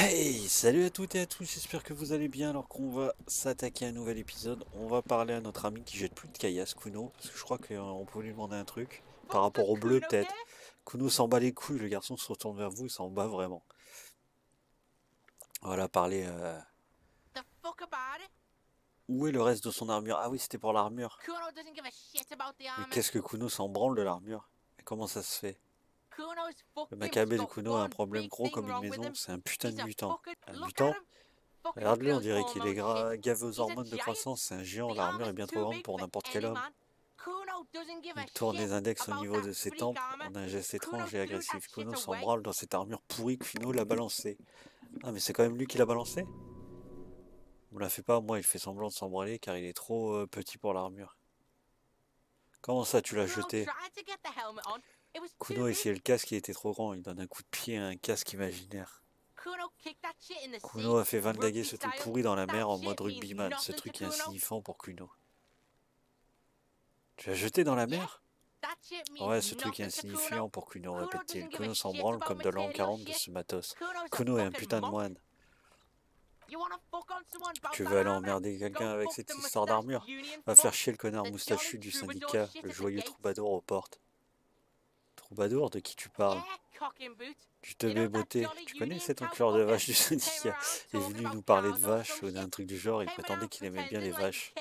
Hey, salut à toutes et à tous, j'espère que vous allez bien alors qu'on va s'attaquer à un nouvel épisode. On va parler à notre ami qui jette plus de caillasse, Kuno, parce que je crois qu'on peut lui demander un truc. Par rapport au bleu peut-être. Kuno s'en bat les couilles, le garçon se retourne vers vous, il s'en bat vraiment. Voilà, parler... Euh... Où est le reste de son armure? Ah oui, c'était pour l'armure. Mais qu'est-ce que Kuno s'en branle de l'armure? Comment ça se fait? Le Maccabée de Kuno a un problème gros comme une maison, c'est un putain de mutant. Un mutant. Regarde-le, on dirait qu'il est gavé aux hormones de croissance, c'est un géant, l'armure est bien trop grande pour n'importe quel homme. Il tourne les index au niveau de ses tempes, a un geste étrange et agressif. Kuno s'en branle dans cette armure pourrie que Kuno l'a balancée. Ah mais c'est quand même lui qui l'a balancé On la fait pas, moi il fait semblant de s'en branler car il est trop euh, petit pour l'armure. Comment ça tu l'as jeté? Kuno a essayé le casque, il était trop grand. Il donne un coup de pied à un casque imaginaire. Kuno a fait vandaguer ce truc pourri dans la mer en mode rugbyman. Ce truc est insignifiant pour Kuno. Tu l'as jeté dans la mer? Ouais, ce truc est insignifiant pour Kuno, répète-t-il. Kuno s'en branle comme de l'an 40 de ce matos. Kuno est un putain de moine. Tu veux aller emmerder quelqu'un avec cette histoire d'armure? Va faire chier le connard moustachu du syndicat, le joyeux troubadour aux portes. Troubadour, de qui tu parles Tu te mets beauté. Tu connais cet encleur de vache du syndicat Il est venu nous parler de vaches ou d'un truc du genre. Il prétendait qu'il aimait bien les vaches.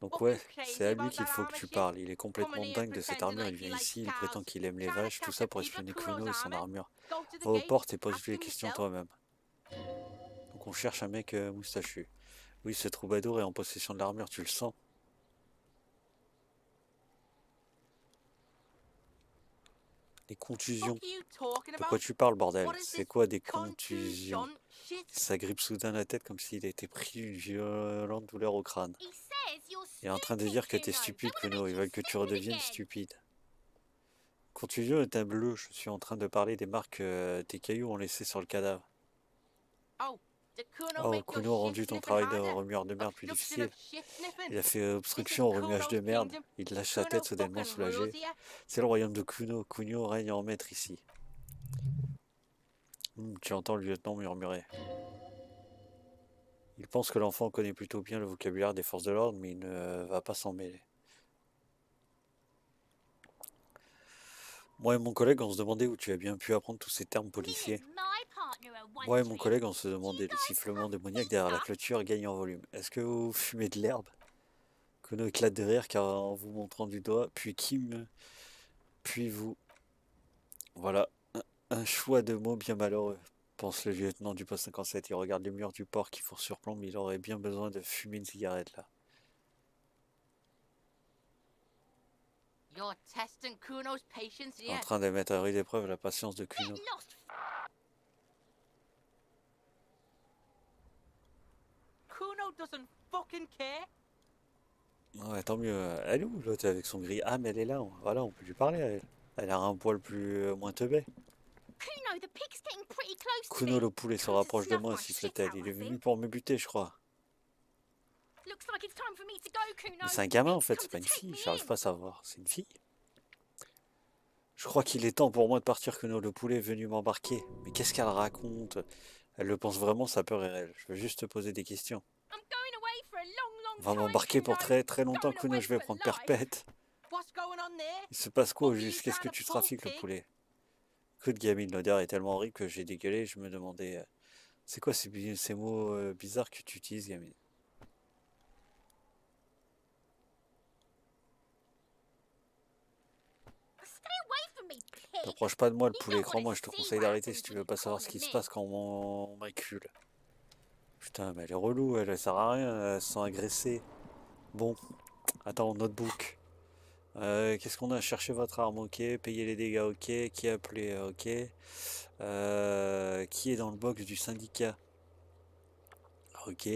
Donc ouais, c'est à lui qu'il faut que tu parles. Il est complètement dingue de cette armure. Il vient ici, il prétend qu'il aime les vaches. Tout ça pour espionner Kuno et son armure. Va aux portes et pose-lui les questions toi-même. Donc on cherche un mec euh, moustachu. Oui, ce troubadour est en possession de l'armure, tu le sens Des contusions. De quoi tu parles, bordel? C'est quoi des contusions? Il s'agrippe soudain la tête comme s'il était pris d'une violente douleur au crâne. Il est en train de dire que t'es stupide, Kuno. Ils veulent que tu redeviennes stupide. Contusion est un bleu. Je suis en train de parler des marques que euh, tes cailloux ont laissées sur le cadavre. Oh, Oh, Kuno a rendu ton travail de remueur de merde plus difficile. Il a fait obstruction au remuage de merde. Il lâche sa tête soudainement soulagé. C'est le royaume de Kuno. Kuno règne en maître ici. Hmm, tu entends le lieutenant murmurer. Il pense que l'enfant connaît plutôt bien le vocabulaire des forces de l'ordre, mais il ne va pas s'en mêler. Moi et mon collègue, on se demandait où tu as bien pu apprendre tous ces termes policiers. Moi et mon collègue, on se demandait le sifflement démoniaque derrière la clôture gagne en volume. Est-ce que vous fumez de l'herbe? Kono éclate de rire car en vous montrant du doigt, puis Kim, puis vous. Voilà, un, choix de mots bien malheureux, pense le lieutenant du poste 57. Il regarde les murs du port qui font surplomb, il aurait bien besoin de fumer une cigarette là. En train de mettre à rude épreuve la patience de Kuno. Ouais, tant mieux. Elle est où l'autre avec son gris? Ah, mais elle est là. Voilà, on peut lui parler à elle. Elle a un poil plus euh, moins teubé. Kuno, le poulet, se rapproche de moi, siffle-t-elle. Il est venu pour me buter, je crois. Mais c'est un gamin en fait, c'est pas une fille. J'arrive pas à savoir. C'est une fille. Je crois qu'il est temps pour moi de partir. Kuno, le poulet est venu m'embarquer. Mais qu'est-ce qu'elle raconte? Elle le pense vraiment, sa peur est réelle. Je veux juste te poser des questions. On va m'embarquer pour très très longtemps, Kuno, je vais prendre perpète. Il se passe quoi au juste Qu'est-ce que tu trafiques, le poulet? Coup de gamine, l'odeur est tellement horrible que j'ai dégueulé, je me demandais... Euh, c'est quoi ces, ces mots euh, bizarres que tu utilises, gamine? T'approches pas de moi, le poulet. Crois-moi, je te conseille d'arrêter si tu veux pas savoir ce qui se passe quand on m'accule. Putain, mais elle est relou, elle, sert à rien, elle se sent agressée. Bon, attends, notebook. Euh, Qu'est-ce qu'on a? Chercher votre arme, ok. Payer les dégâts, ok. Qui a appelé, ok. Euh, qui est dans le box du syndicat? Ok.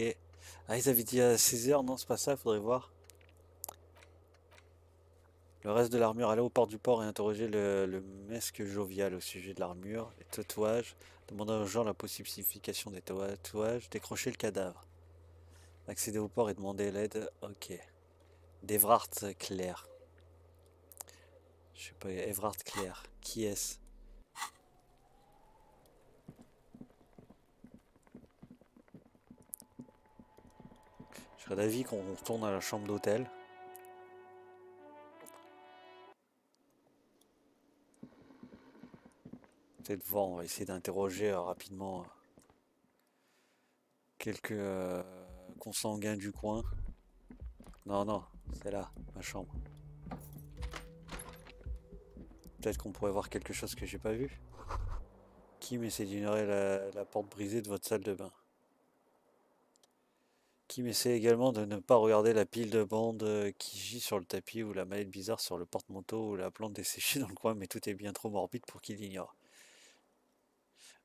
Ah, ils avaient dit à 16h, non, c'est pas ça, faudrait voir. Le reste de l'armure Allez au port du port et interroger le, le mesque jovial au sujet de l'armure, les tatouages, Demandez aux gens la possification des tatouages, décrocher le cadavre. Accéder au port et demander l'aide, ok. D'Evrard Claire. Je sais pas, Evrard Claire. Qui est-ce? Je serais d'avis qu'on retourne à la chambre d'hôtel. Peut-être voir, on va essayer d'interroger euh, rapidement euh, quelques euh, consanguins du coin. Non, non, c'est là, ma chambre. Peut-être qu'on pourrait voir quelque chose que j'ai pas vu. Qui essaie d'ignorer la, porte brisée de votre salle de bain? Qui essaie également de ne pas regarder la pile de bandes qui gît sur le tapis ou la mallette bizarre sur le porte-manteau ou la plante desséchée dans le coin, mais tout est bien trop morbide pour qu'il l'ignore.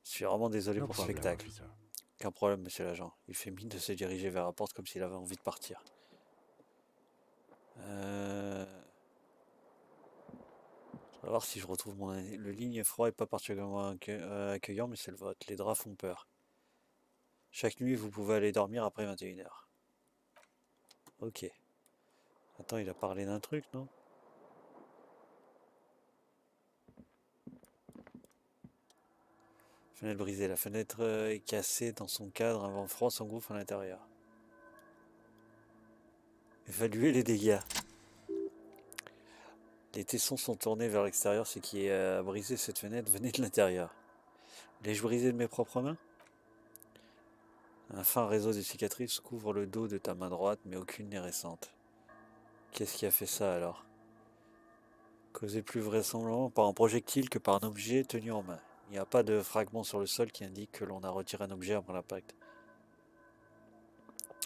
Je suis vraiment désolé pour ce spectacle. Aucun problème, monsieur l'agent. Il fait mine de se diriger vers la porte comme s'il avait envie de partir. Euh... On va voir si je retrouve mon... Le ligne froid est pas particulièrement euh, accueillant, mais c'est le vote. Les draps font peur. Chaque nuit, vous pouvez aller dormir après 21h. Ok. Attends, il a parlé d'un truc, non? Fenêtre brisée. La fenêtre euh, est cassée dans son cadre. Un vent froid s'engouffre à l'intérieur. Évaluer les dégâts. Les tessons sont tournés vers l'extérieur, ce qui a brisé cette fenêtre venait de l'intérieur. L'ai-je brisé de mes propres mains? Un fin réseau de cicatrices couvre le dos de ta main droite, mais aucune n'est récente. Qu'est-ce qui a fait ça alors? Causé plus vraisemblablement par un projectile que par un objet tenu en main. Il n'y a pas de fragment sur le sol qui indique que l'on a retiré un objet après l'impact.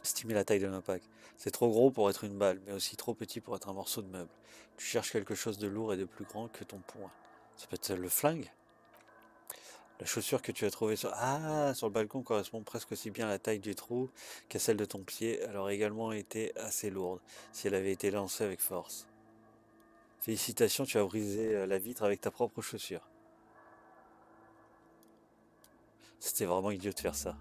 Estimer la taille de l'impact. C'est trop gros pour être une balle, mais aussi trop petit pour être un morceau de meuble. Tu cherches quelque chose de lourd et de plus grand que ton poing. Ça peut être le flingue La chaussure que tu as trouvée sur... Ah, sur le balcon correspond presque aussi bien à la taille du trou qu'à celle de ton pied. Elle aurait également été assez lourde si elle avait été lancée avec force. Félicitations, tu as brisé euh, la vitre avec ta propre chaussure. C'était vraiment idiot de faire ça.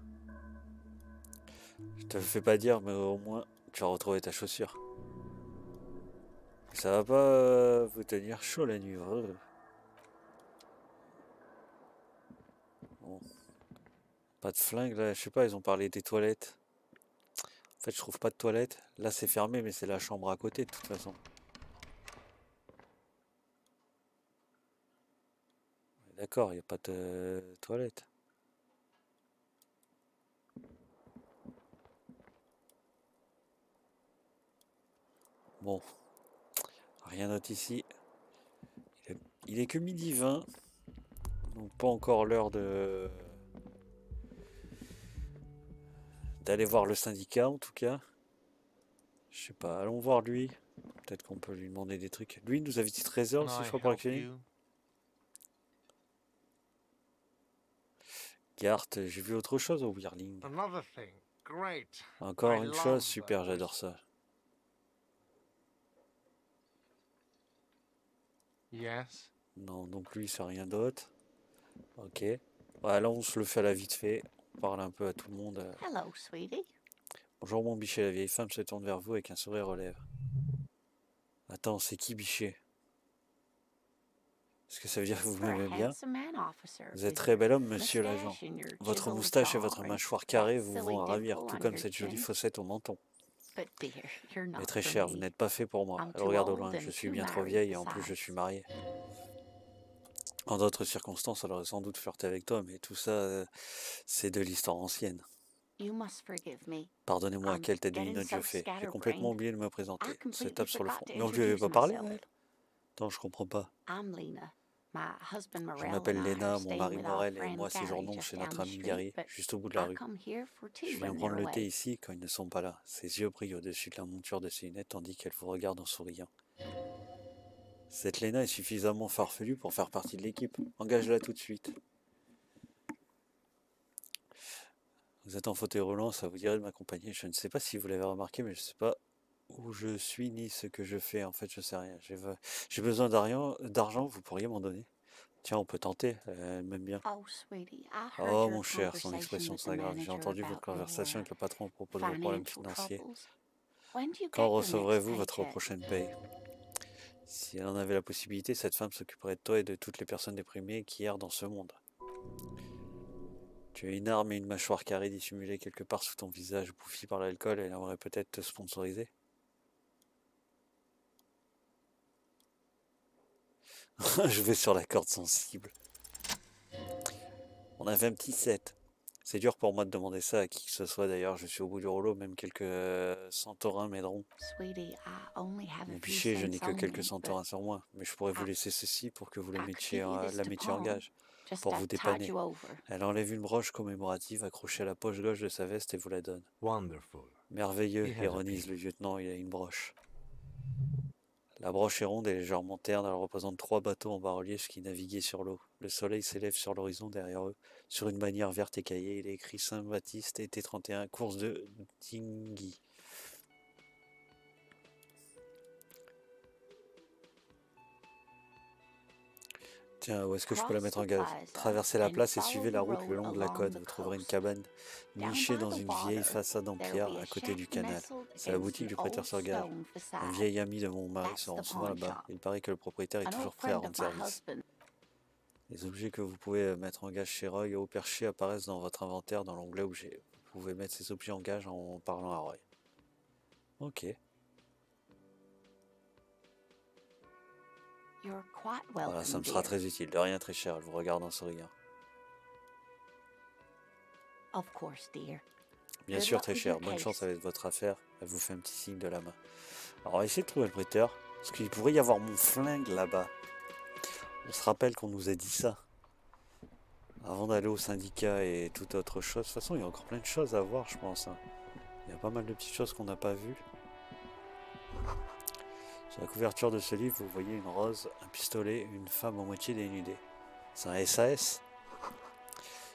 Je te le fais pas dire, mais au moins tu vas retrouver ta chaussure. Ça va pas euh, vous tenir chaud la nuit. Pas de flingue là, je sais pas, ils ont parlé des toilettes. En fait, je trouve pas de toilettes. Là, c'est fermé, mais c'est la chambre à côté de toute façon. D'accord, il n'y a pas de toilette. Bon, rien d'autre ici. Il est, que midi 20. Donc pas encore l'heure de d'aller voir le syndicat en tout cas. Je sais pas, allons voir lui. Peut-être qu'on peut lui demander des trucs. Lui nous avait dit 13h si je crois pour la. Gart, j'ai vu autre chose au Weirling. Encore une chose, super, j'adore ça. Yes. Non, donc lui, c'est rien d'autre. Ok. Ouais, là, on se le fait à la vite fait. On parle un peu à tout le monde. Hello, sweetie. Bonjour, mon bichet. La vieille femme se tourne vers vous avec un sourire aux lèvres. Attends, c'est qui bichet Est-ce que ça veut dire que vous m'aimez bien? Vous êtes très bel homme, monsieur l'agent. Votre moustache et votre mâchoire carrée vous vont ravir, tout comme cette jolie fossette au menton. Mais très cher, vous n'êtes pas fait pour moi. Elle regarde au loin, je suis bien trop vieille et en plus je suis mariée. En d'autres circonstances, elle aurait sans doute flirté avec toi, mais tout ça, euh, c'est de l'histoire ancienne. Pardonnez-moi, quelle tête de minute je fais. J'ai complètement oublié de me présenter. Se tape sur le front. Mais on lui avait pas parlé, elle Attends, je comprends pas. Je m'appelle Lena, mon mari Morel et moi séjournons chez notre ami Gary, juste au bout de la rue. Je viens prendre le thé ici quand ils ne sont pas là. Ses yeux brillent au-dessus de la monture de ses lunettes tandis qu'elle vous regarde en souriant. Cette Lena est suffisamment farfelue pour faire partie de l'équipe. Engage-la tout de suite. Vous êtes en fauteuil roulant, ça vous dirait de m'accompagner. Je ne sais pas si vous l'avez remarqué, mais je ne sais pas où je suis ni ce que je fais. En fait, je sais rien. J'ai besoin d'argent, vous pourriez m'en donner? Tiens, on peut tenter, elle m'aime bien. Oh, oh mon cher, son expression s'aggrave. J'ai entendu votre conversation avec le patron à propos de vos problèmes financiers. Quand recevrez-vous votre prochaine paye? Si elle en avait la possibilité, cette femme s'occuperait de toi et de toutes les personnes déprimées qui errent dans ce monde. Tu as une arme et une mâchoire carrée dissimulée quelque part sous ton visage bouffi par l'alcool, elle aimerait peut-être te sponsoriser. Je vais sur la corde sensible. On avait un petit set. C'est dur pour moi de demander ça à qui que ce soit d'ailleurs, je suis au bout du rouleau, même quelques centaurins m'aideront. Mon je n'ai que quelques centaurins sur moi, mais je pourrais vous laisser ceci pour que vous le mettiez, la mettiez en gage, pour vous dépanner. Elle enlève une broche commémorative accrochée à la poche gauche de sa veste et vous la donne. Merveilleux, ironise le lieutenant, il a une broche. La broche est ronde et légèrement terne, elle représente trois bateaux en bas-relief qui naviguaient sur l'eau. Le soleil s'élève sur l'horizon derrière eux. Sur une bannière verte écaillée, il est écrit Saint-Baptiste, été 31, course de Tingui. Tiens, où est-ce que je peux la mettre en gage Traversez la place et suivez la route le long de la côte. Vous trouverez une cabane nichée dans une vieille façade en pierre à côté du canal. C'est la boutique du prêteur sur gage. Un vieil ami de mon mari se rend souvent là-bas. Il paraît que le propriétaire est toujours prêt à rendre service. Les objets que vous pouvez mettre en gage chez Roy au perché apparaissent dans votre inventaire dans l'onglet objet. Vous pouvez mettre ces objets en gage en parlant à Roy. Ok. Voilà, ça me sera très utile. De rien très cher, je vous regarde en souriant. Bien sûr, très cher. Bonne chance avec votre affaire. Elle vous fait un petit signe de la main. Alors, essayez de trouver le prêteur. Parce qu'il pourrait y avoir mon flingue là-bas. On se rappelle qu'on nous a dit ça. Avant d'aller au syndicat et toute autre chose. De toute façon, il y a encore plein de choses à voir, je pense. Hein. Il y a pas mal de petites choses qu'on n'a pas vues. Sur la couverture de ce livre, vous voyez une rose, un pistolet, une femme à moitié dénudée. C'est un SAS.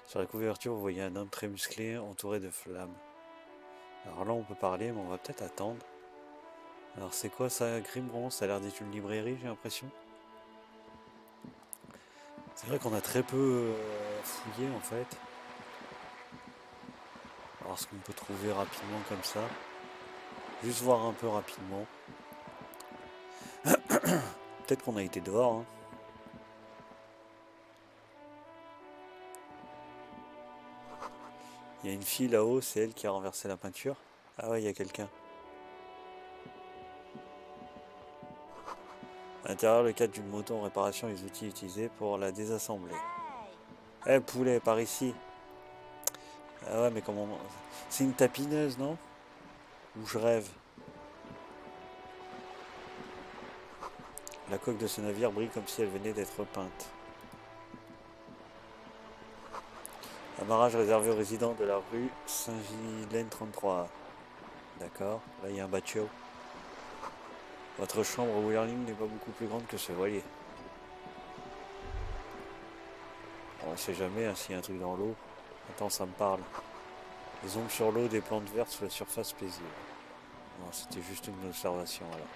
Sur la couverture, vous voyez un homme très musclé entouré de flammes. Alors là, on peut parler, mais on va peut-être attendre. Alors c'est quoi ça, Grimron? Ça a l'air d'être une librairie, j'ai l'impression. C'est vrai qu'on a très peu euh, fouillé en fait. Alors ce qu'on peut trouver rapidement comme ça. Juste voir un peu rapidement. Peut-être qu'on a été dehors. Hein. Il y a une fille là-haut, c'est elle qui a renversé la peinture. Ah ouais, il y a quelqu'un. À l'intérieur, le cadre d'une moto en réparation les outils utilisés pour la désassembler. Eh poulet, par ici. Ah ouais, mais comment... C'est une tapineuse, non? Ou je rêve La coque de ce navire brille comme si elle venait d'être peinte. Amarrage réservé aux résidents de la rue Saint-Gilène 33. D'accord, là il y a un bateau. Votre chambre au n'est pas beaucoup plus grande que ce voilier. On ne sait jamais hein, s'il y a un truc dans l'eau. Attends, ça me parle. Les ombres sur l'eau, des plantes vertes sous la surface paisible. C'était juste une observation alors.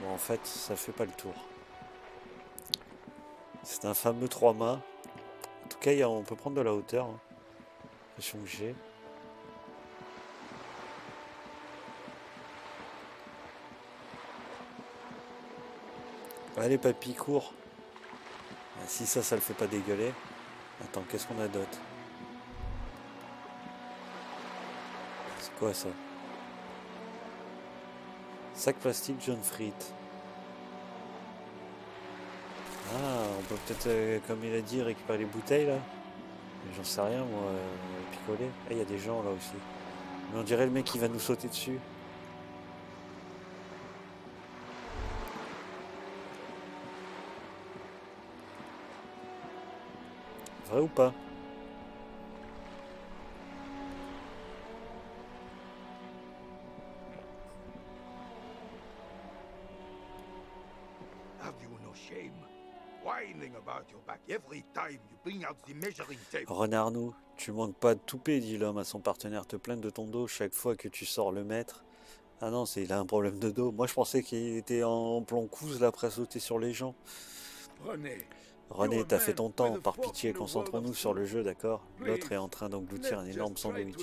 Bon, en fait, ça fait pas le tour. C'est un fameux 3 mâts. En tout cas, on peut prendre de la hauteur. Hein. Que. Allez, papy, cours. Ah, si ça, ça le fait pas dégueuler. Attends, qu'est-ce qu'on a d'autre? C'est quoi ça? Sac plastique John Fried. Ah, on peut peut-être, euh, comme il a dit, récupérer les bouteilles là. J'en sais rien, moi, euh, picoler. Ah, il y a des gens là aussi. Mais on dirait le mec qui va nous sauter dessus. Vrai ou pas? Renard-nous, tu manques pas de toupet, dit l'homme à son partenaire. Te plaindre de ton dos chaque fois que tu sors le maître. Ah non, c'est il a un problème de dos. Moi, je pensais qu'il était en plan couze là, après sauter sur les gens. René, René, t'as fait ton temps. Par pitié, concentrons-nous sur le jeu, d'accord? L'autre est en train d'engloutir un énorme sandwich.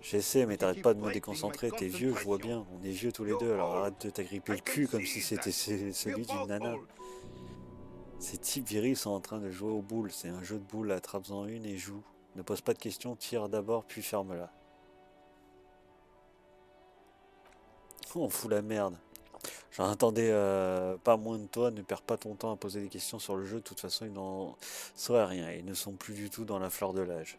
J'essaie, mais t'arrêtes pas de me déconcentrer. T'es vieux, je vois bien. On est vieux tous les deux, alors arrête de t'agripper le cul comme si c'était celui d'une nana. Ces types virils sont en train de jouer aux boules. C'est un jeu de boules, attrape-en une et joue. Ne pose pas de questions, tire d'abord, puis ferme-la. On fout la merde. J'en attendais euh, pas moins de toi, ne perds pas ton temps à poser des questions sur le jeu, de toute façon ils n'en sauraient rien, ils ne sont plus du tout dans la fleur de l'âge.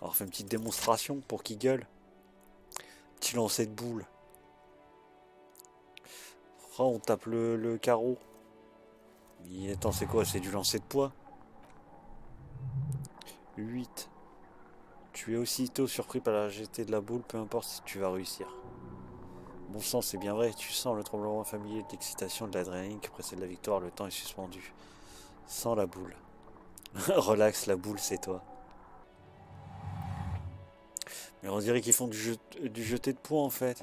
Alors fait une petite démonstration pour qu'ils gueule. Petit lancer de boule. On tape le, carreau. Mais attends, c'est quoi? C'est du lancer de poids 8. Tu es aussitôt surpris par la jetée de la boule, peu importe si tu vas réussir. Bon sang, c'est bien vrai, tu sens le tremblement familier de l'excitation, de l'adrénaline qui précède la victoire, le temps est suspendu. Sans la boule. Relax, la boule, c'est toi. Mais on dirait qu'ils font du jeté de poids en fait.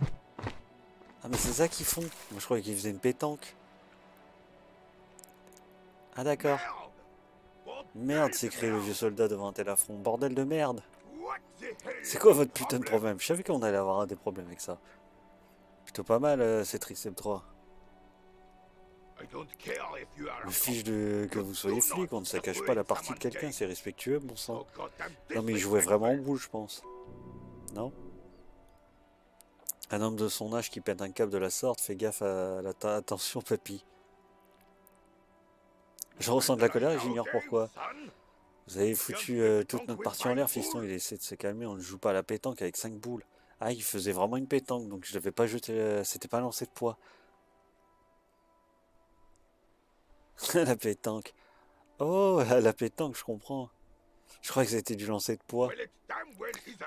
Ah mais c'est ça qu'ils font Moi je croyais qu'ils faisaient une pétanque. Ah d'accord. Merde, s'écrie le vieux soldat devant un tel affront. Bordel de merde C'est quoi votre putain de problème? Je savais qu'on allait avoir des problèmes avec ça. Plutôt pas mal, euh, c'est Tricep 3. Le fiche de que vous soyez flic, on ne cache pas la partie de quelqu'un, c'est respectueux, bon sang. Non mais il jouait vraiment en boule, je pense. Non? Un homme de son âge qui pète un câble de la sorte, fais gaffe à la attention papy. Je ressens de la colère et j'ignore pourquoi. Vous avez foutu euh, toute notre partie en l'air, fiston. Il essaie de se calmer. On ne joue pas à la pétanque avec 5 boules. Ah, il faisait vraiment une pétanque, donc je ne l'avais pas jeté. Euh, c'était pas lancé de poids. la pétanque. Oh, la pétanque, je comprends. Je crois que c'était du lancer de poids.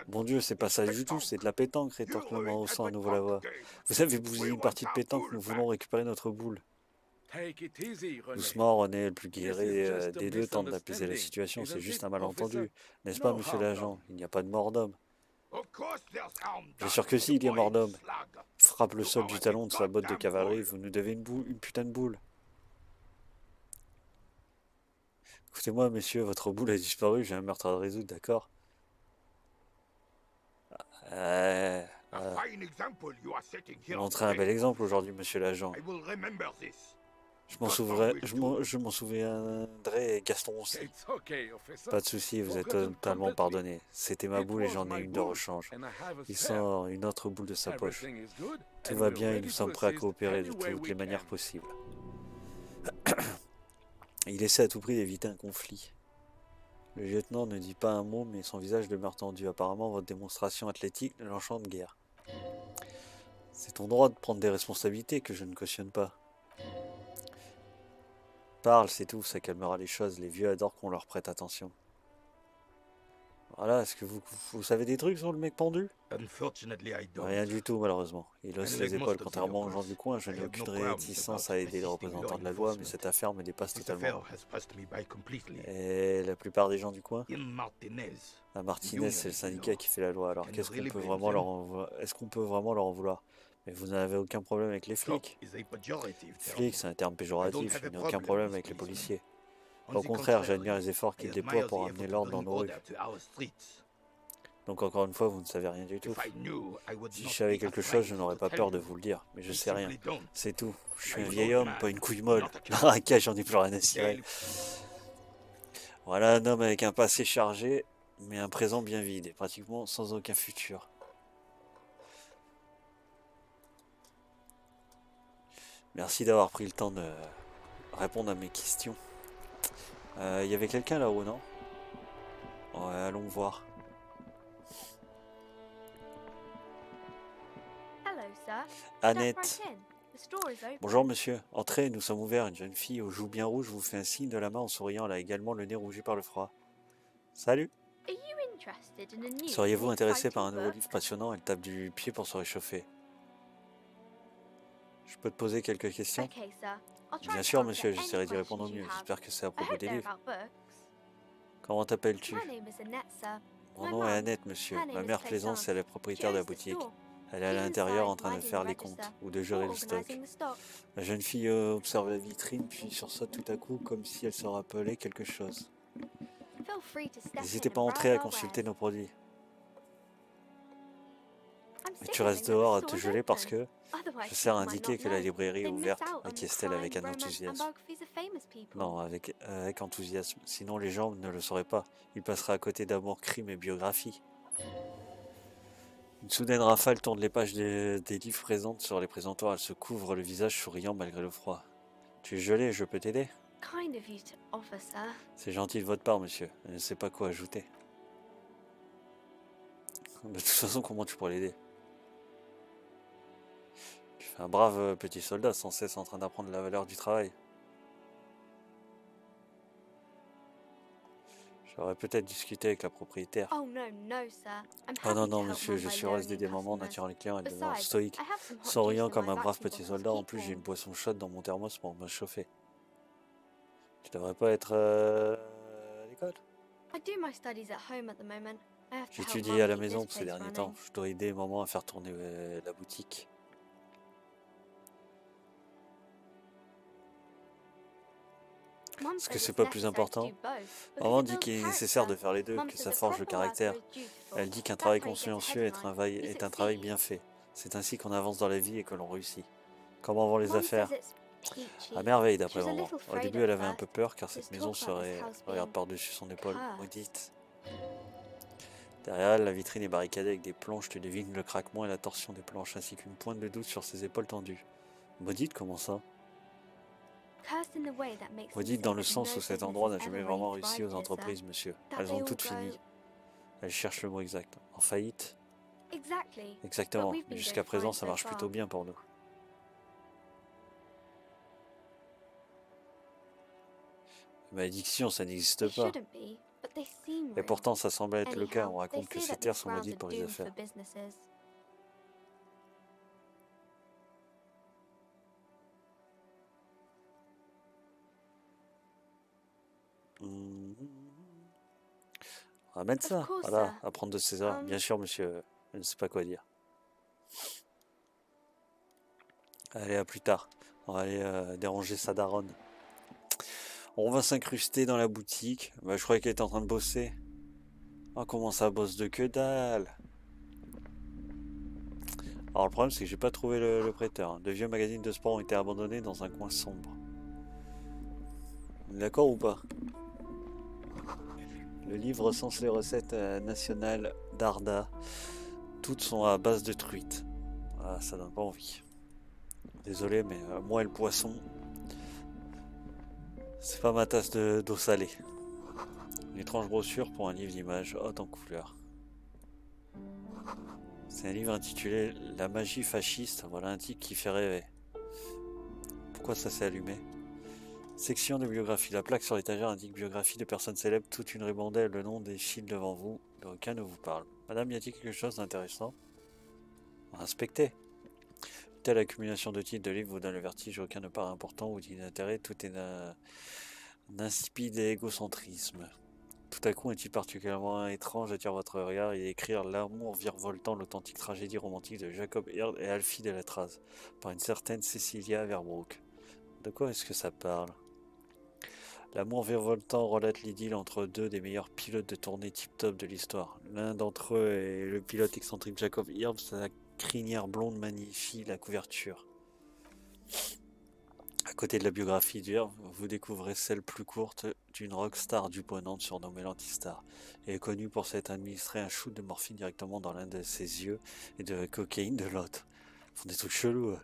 Bon Dieu, c'est pas ça du tout, c'est de la pétanque, rétorque le haussant à nouveau la voix. Vous avez bousillé une partie de pétanque, nous voulons récupérer notre boule. Doucement, René, le plus guéri euh, des deux, tente d'apaiser la situation. C'est juste un malentendu. N'est-ce pas, monsieur l'agent? Il n'y a pas de mort d'homme. Bien sûr que si, il y a mort d'homme. Frappe le sol du talon de sa botte de cavalerie. Vous nous devez une, boule, une putain de boule. Écoutez-moi, monsieur, votre boule a disparu. J'ai un meurtre à résoudre, d'accord? Euh, euh, Vous montrez un bel exemple aujourd'hui, monsieur l'agent. Je m'en souviendrai, je m'en souviendrai, Gaston aussi. Pas de souci, vous êtes totalement pardonné. C'était ma boule et j'en ai une de rechange. Il sort une autre boule de sa poche. Tout va bien et nous sommes prêts à coopérer de toutes les manières possibles. Il essaie à tout prix d'éviter un conflit. Le lieutenant ne dit pas un mot, mais son visage demeure tendu. Apparemment, votre démonstration athlétique ne l'enchante guère. C'est ton droit de prendre des responsabilités que je ne cautionne pas. Parle, c'est tout, ça calmera les choses. Les vieux adorent qu'on leur prête attention. Voilà, est-ce que vous, vous, savez des trucs sur le mec pendu? Rien du tout, malheureusement. Il hausse les épaules. Contrairement aux gens du coin, je n'ai aucune réticence à aider les représentants de la loi, mais cette affaire me dépasse totalement. Et la plupart des gens du coin? La Martinez, c'est le syndicat qui fait la loi. Alors qu'est-ce qu'on peut vraiment leur Est-ce qu'on peut vraiment leur en vouloir? Mais vous n'avez aucun problème avec les flics. Flics, c'est un terme péjoratif. N'y a aucun problème avec les policiers. Au contraire, j'admire les efforts qu'ils déploient pour amener l'ordre dans nos rues. Donc encore une fois, vous ne savez rien du tout. Si je savais quelque chose, je n'aurais pas peur de vous le dire, mais je sais rien. C'est tout. Je suis un vieil homme, pas une couille molle. La j'en ai plus rien à cirer. Voilà un homme avec un passé chargé, mais un présent bien vide, et pratiquement sans aucun futur. Merci d'avoir pris le temps de répondre à mes questions. Il euh, y avait quelqu'un là-haut, non? Ouais, allons voir. Annette. Bonjour monsieur, entrez, nous sommes ouverts. Une jeune fille aux joues bien rouges vous fait un signe de la main en souriant. Elle a également le nez rougi par le froid. Salut Seriez-vous intéressé par un nouveau livre passionnant? Elle tape du pied pour se réchauffer. Je peux te poser quelques questions Bien sûr, monsieur, j'essaierai d'y répondre au mieux. J'espère que c'est à propos des livres. Comment t'appelles-tu Mon nom est Annette, monsieur. Ma mère Plaisance est la propriétaire de la boutique. Elle est à l'intérieur en train de faire les comptes ou de gérer le stock. La jeune fille euh, observe la vitrine, puis sursaute tout à coup comme si elle se rappelait quelque chose. N'hésitez pas à entrer à consulter nos produits. Mais tu restes dehors à te geler parce que... Je sers à indiquer que la librairie est ouverte, acquiesce-t-elle avec un enthousiasme. Non, avec, avec enthousiasme. Sinon les gens ne le sauraient pas. Ils passeraient à côté d'amour, crime et biographie. Une soudaine rafale tourne les pages des, des livres présentes sur les présentoirs. Elle se couvre le visage souriant malgré le froid. Tu es gelé, je peux t'aider? C'est gentil de votre part, monsieur. Je ne sais pas quoi ajouter. De toute façon, comment tu pourrais l'aider? Un brave euh, petit soldat sans cesse en train d'apprendre la valeur du travail. J'aurais peut-être discuté avec la propriétaire. Oh non, non, monsieur, je suis heureuse d'aider maman en attirant les clients et devenant stoïque. Souriant comme un brave petit soldat, en plus j'ai une boisson chaude dans mon thermos pour me chauffer. Tu devrais pas être euh, à l'école? J'étudie à la maison ces derniers temps. Je dois aider maman à faire tourner euh, la boutique. Est-ce que c'est pas plus important Maman dit qu'il est nécessaire de faire les deux, que ça forge le caractère. Elle dit qu'un travail consciencieux est un travail, est un travail bien fait. C'est ainsi qu'on avance dans la vie et que l'on réussit. Comment vont les affaires? À merveille, d'après maman. Au début, elle avait un peu peur car cette maison serait... Regarde par-dessus son épaule. Maudite. Derrière elle, la vitrine est barricadée avec des planches. Tu devines le craquement et la torsion des planches, ainsi qu'une pointe de doute sur ses épaules tendues. Maudite, comment ça? Maudite dans le sens où cet endroit n'a jamais vraiment réussi aux entreprises, monsieur. Elles ont toutes fini. Elles cherchent le mot exact. En faillite Exactement. Jusqu'à présent, ça marche plutôt bien pour nous. Malédiction, ça n'existe pas. Et pourtant, ça semble être le cas. On raconte que ces terres sont maudites pour les affaires. On va mettre ça, voilà, apprendre de César. Um, Bien sûr, monsieur, je ne sais pas quoi dire. Allez, à plus tard. On va aller euh, déranger sa daronne. On va s'incruster dans la boutique. Bah, je croyais qu'elle était en train de bosser. Oh, comment ça bosse de que dalle Alors le problème c'est que j'ai pas trouvé le, prêteur. De vieux magazines de sport ont été abandonnés dans un coin sombre. D'accord ou pas? Le livre recense les recettes euh, nationales d'Arda. Toutes sont à base de truite. Ah, ça donne pas envie. Désolé, mais euh, moi et le poisson, c'est pas ma tasse d'eau salée. Une étrange brochure pour un livre d'images haute en couleur. C'est un livre intitulé La magie fasciste. Voilà un titre qui fait rêver. Pourquoi ça s'est allumé? Section de biographie. La plaque sur l'étagère indique biographie de personnes célèbres, toute une ribandelle, le nom des fils devant vous. aucun ne vous parle. Madame, y a-t-il quelque chose d'intéressant Inspectez. Telle accumulation de titres de livres vous donne le vertige, aucun ne paraît important ou d'intérêt, tout est d'un insipide égocentrisme. Tout à coup, un titre particulièrement étrange attire votre regard et écrire L'amour virevoltant, l'authentique tragédie romantique de Jacob Heard et Alfie de la Trace, par une certaine Cecilia Verbrook? De quoi est-ce que ça parle? L'amour virevoltant relate l'idylle entre deux des meilleurs pilotes de tournée tip-top de l'histoire. L'un d'entre eux est le pilote excentrique Jacob Heard, crinière blonde magnifie la couverture. À côté de la biographie d'Urv, vous découvrez celle plus courte d'une rockstar duponante surnommée l'Antistar, et est connue pour s'être administré un shoot de morphine directement dans l'un de ses yeux et de cocaïne de l'autre. Font des trucs chelous.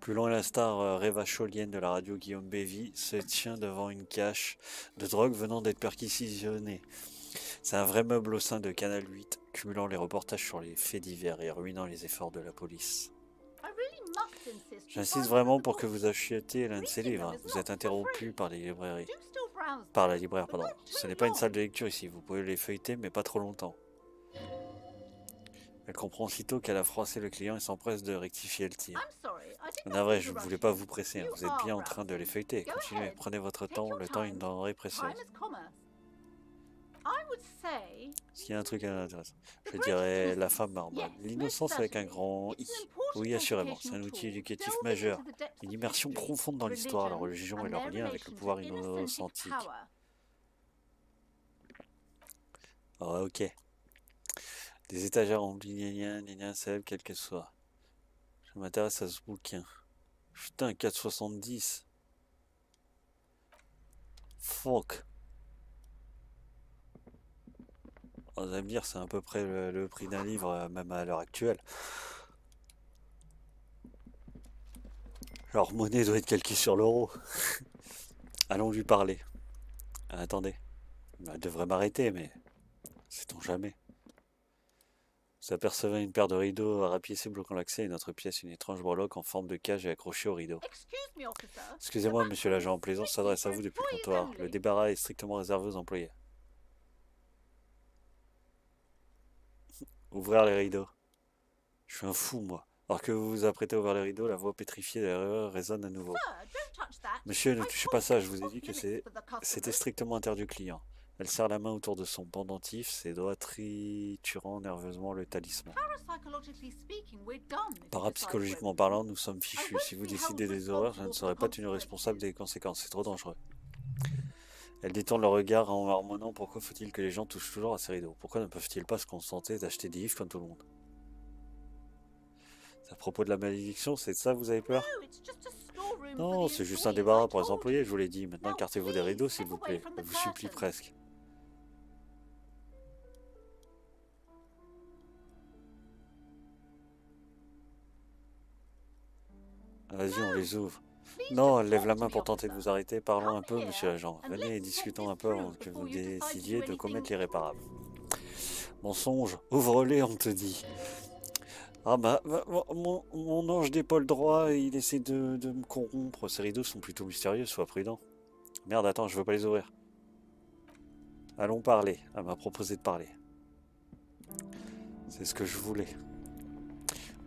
Plus loin, la star euh, révacholienne de la radio Guillaume Bévy se tient devant une cache de drogue venant d'être perquisitionnée. C'est un vrai meuble au sein de Canal 8, cumulant les reportages sur les faits divers et ruinant les efforts de la police. J'insiste vraiment pour que vous achetiez l'un de ces livres. Vous êtes interrompu par les librairies. Par la libraire, pardon. Ce n'est pas une salle de lecture ici. Vous pouvez les feuilleter, mais pas trop longtemps. Elle comprend aussitôt qu'elle a froissé le client et s'empresse de rectifier le tir. vrai, je ne voulais pas vous presser. Hein. Vous êtes bien en train de les feuilleter. Continuez, prenez votre temps. Le temps est une denrée précieuse. S'il y a un truc intéressant, je dirais la femme marbre. L'innocence avec un grand I. Oui, assurément, c'est un outil éducatif majeur. Une immersion profonde dans l'histoire, la religion et leur lien avec le pouvoir innocentique. Oh, ok. Des étagères remplies, gna gna, celles quelles qu'elles soient. Je m'intéresse à ce bouquin. Putain, 4,70. Fuck. Vous allez me dire, c'est à peu près le, prix d'un livre, euh, même à l'heure actuelle. Leur monnaie doit être calquée sur l'euro. Allons lui parler. attendez. Elle devrait m'arrêter, mais sait-on jamais. Vous apercevez une paire de rideaux rapiécés bloquant l'accès à une autre pièce, une étrange breloque en forme de cage et accrochée au rideau. Excusez-moi, monsieur l'agent, plaisance s'adresse à vous depuis le comptoir. Le débarras est strictement réservé aux employés. Ouvrir les rideaux. Je suis un fou, moi. Alors que vous vous apprêtez à ouvrir les rideaux, la voix pétrifiée derrière résonne à nouveau. Monsieur, ne touchez pas ça, je vous ai dit que c'était strictement interdit au client. Elle serre la main autour de son pendentif, ses doigts triturant nerveusement le talisman. Parapsychologiquement parlant, nous sommes fichus. Si vous décidez des horreurs, je ne serai pas tenu responsable des conséquences. C'est trop dangereux. Elle détourne le regard en marmonnant pourquoi faut-il que les gens touchent toujours à ces rideaux? Pourquoi ne peuvent-ils pas se contenter d'acheter des livres comme tout le monde? À propos de la malédiction, c'est de ça que vous avez peur? Non, c'est juste un débarras pour les employés, je vous l'ai dit. Maintenant, écartez-vous des rideaux, s'il vous plaît. Je vous supplie presque. Vas-y, on les ouvre. Non, elle lève la main pour tenter de vous arrêter. Parlons un peu, monsieur l'agent. Venez et discutons un peu avant que vous décidiez de commettre l'irréparable. Mensonge, ouvre-les, on te dit. Ah bah, bah mon, ange d'épaule droit, il essaie de, de, me corrompre. Ces rideaux sont plutôt mystérieux, sois prudent. Merde, attends, je veux pas les ouvrir. Allons parler. Elle m'a proposé de parler. C'est ce que je voulais.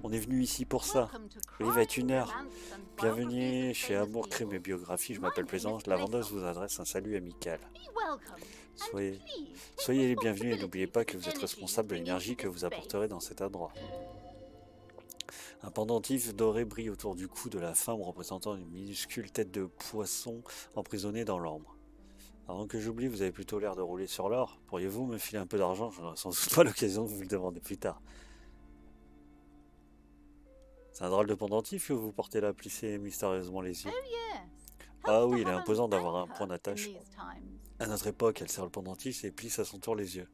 On est venu ici pour ça. Il va être une heure. Bienvenue chez Amour Crime et Biographie. Je m'appelle Plaisance. La vendeuse vous adresse un salut amical. Soyez, soyez les bienvenus et n'oubliez pas que vous êtes responsable de l'énergie que vous apporterez dans cet endroit. Un pendentif doré brille autour du cou de la femme représentant une minuscule tête de poisson emprisonnée dans l'ombre. Avant que j'oublie, vous avez plutôt l'air de rouler sur l'or. Pourriez-vous me filer un peu d'argent? Je n'aurai sans doute pas l'occasion de vous le demander plus tard. C'est un drôle de pendentif que vous portez là, plissé mystérieusement les yeux. Oh, ah oui, il est imposant d'avoir un point d'attache. À notre époque, elle serre le pendentif et plisse à son tour les yeux.